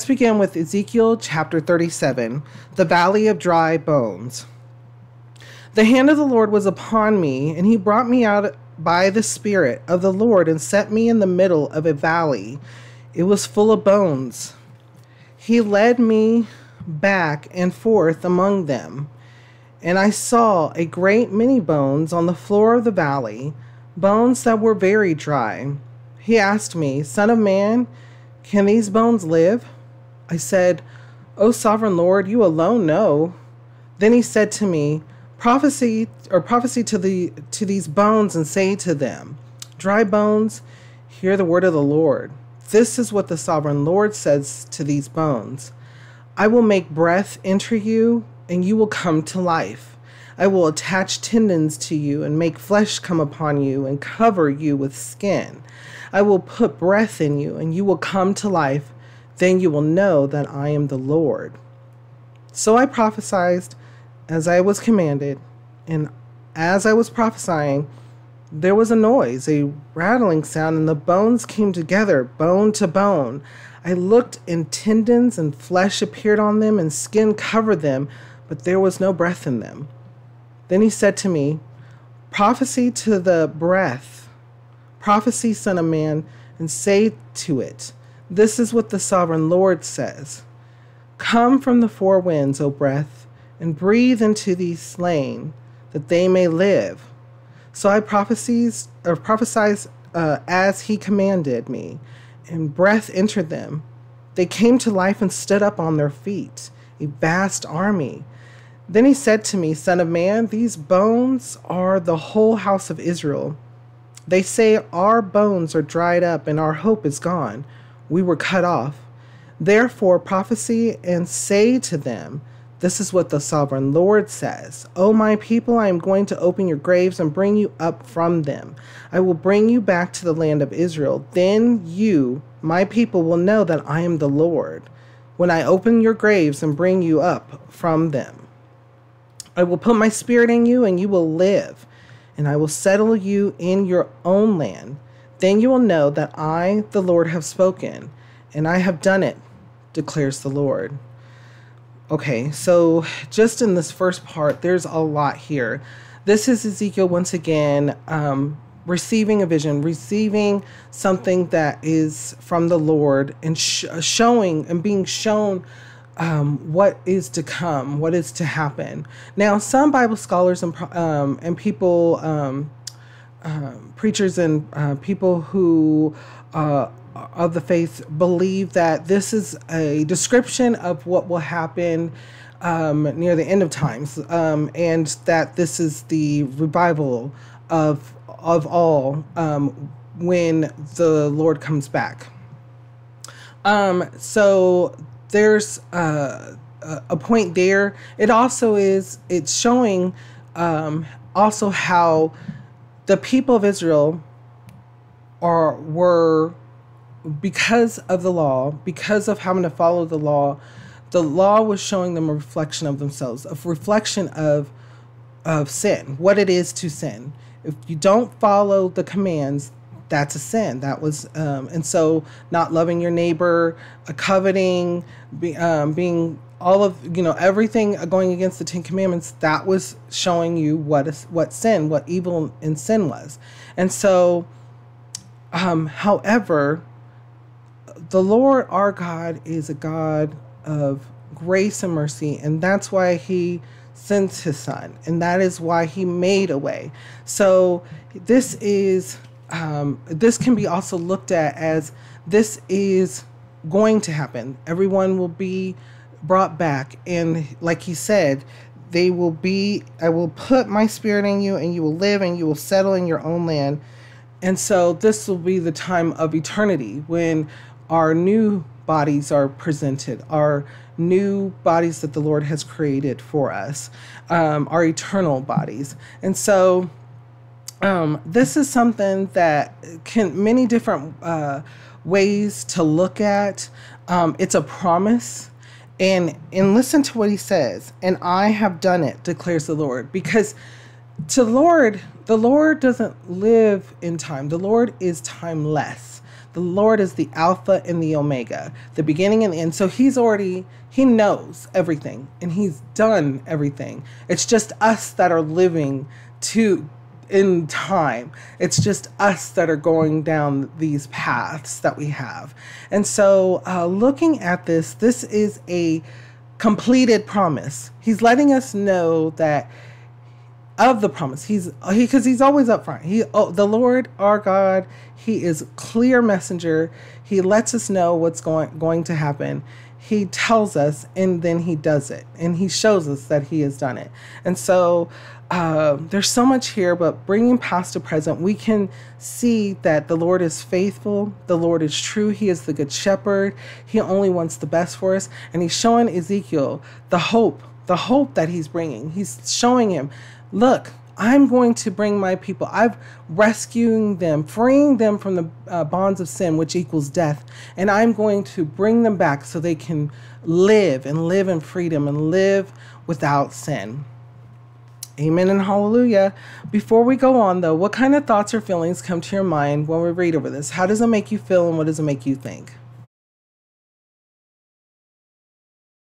Let's begin with Ezekiel chapter 37, the valley of dry bones. The hand of the Lord was upon me, and he brought me out by the Spirit of the Lord and set me in the middle of a valley. It was full of bones. He led me back and forth among them, and I saw a great many bones on the floor of the valley, bones that were very dry. He asked me, Son of man, can these bones live? I said, O sovereign Lord, you alone know. Then he said to me, Prophecy or prophecy to the to these bones and say to them, Dry bones, hear the word of the Lord. This is what the sovereign Lord says to these bones. I will make breath enter you, and you will come to life. I will attach tendons to you and make flesh come upon you and cover you with skin. I will put breath in you, and you will come to life then you will know that I am the Lord. So I prophesied as I was commanded, and as I was prophesying, there was a noise, a rattling sound, and the bones came together, bone to bone. I looked, and tendons and flesh appeared on them, and skin covered them, but there was no breath in them. Then he said to me, Prophecy to the breath, prophecy, son of man, and say to it, this is what the sovereign Lord says Come from the four winds, O breath, and breathe into these slain, that they may live. So I prophesied, or prophesied uh, as he commanded me, and breath entered them. They came to life and stood up on their feet, a vast army. Then he said to me, Son of man, these bones are the whole house of Israel. They say, Our bones are dried up and our hope is gone we were cut off. Therefore, prophesy and say to them, This is what the sovereign Lord says O my people, I am going to open your graves and bring you up from them. I will bring you back to the land of Israel. Then you, my people, will know that I am the Lord when I open your graves and bring you up from them. I will put my spirit in you, and you will live, and I will settle you in your own land. Then you will know that I, the Lord, have spoken, and I have done it, declares the Lord. Okay, so just in this first part, there's a lot here. This is Ezekiel once again um, receiving a vision, receiving something that is from the Lord, and sh- showing and being shown um, what is to come, what is to happen. Now, some Bible scholars and um, and people um, preachers and uh, people who uh, of the faith believe that this is a description of what will happen um, near the end of times, um, and that this is the revival of of all um, when the Lord comes back. Um, so there's uh, a point there. It also is. It's showing um, also how the people of Israel are were because of the law, because of having to follow the law, the law was showing them a reflection of themselves, a reflection of of sin, what it is to sin. If you don't follow the commands, that's a sin. That was, um, and so not loving your neighbor, coveting, be, um, being all of you know everything going against the Ten Commandments. That was showing you what is what sin, what evil and sin was, and so. Um, however, the Lord our God is a God of grace and mercy, and that's why He sends His Son, and that is why He made a way. So this is um, this can be also looked at as this is going to happen. Everyone will be brought back, and like He said, they will be. I will put my spirit in you, and you will live, and you will settle in your own land. And so this will be the time of eternity when our new bodies are presented, our new bodies that the Lord has created for us, um, our eternal bodies. And so um, this is something that can many different uh, ways to look at. Um, it's a promise. And, and listen to what he says. And I have done it, declares the Lord. Because to the Lord, the Lord doesn't live in time. The Lord is timeless. The Lord is the Alpha and the Omega, the beginning and the end. So He's already, He knows everything and He's done everything. It's just us that are living to in time. It's just us that are going down these paths that we have. And so, uh, looking at this, this is a completed promise. He's letting us know that of the promise. He's he because he's always up front. He oh, the Lord our God, he is clear messenger. He lets us know what's going going to happen. He tells us and then he does it. And he shows us that he has done it. And so uh, there's so much here, but bringing past to present, we can see that the Lord is faithful. The Lord is true. He is the good shepherd. He only wants the best for us. And he's showing Ezekiel the hope, the hope that he's bringing. He's showing him, look, I'm going to bring my people. I'm rescuing them, freeing them from the uh, bonds of sin, which equals death. And I'm going to bring them back so they can live and live in freedom and live without sin. Amen and hallelujah. Before we go on, though, what kind of thoughts or feelings come to your mind when we read over this? How does it make you feel and what does it make you think?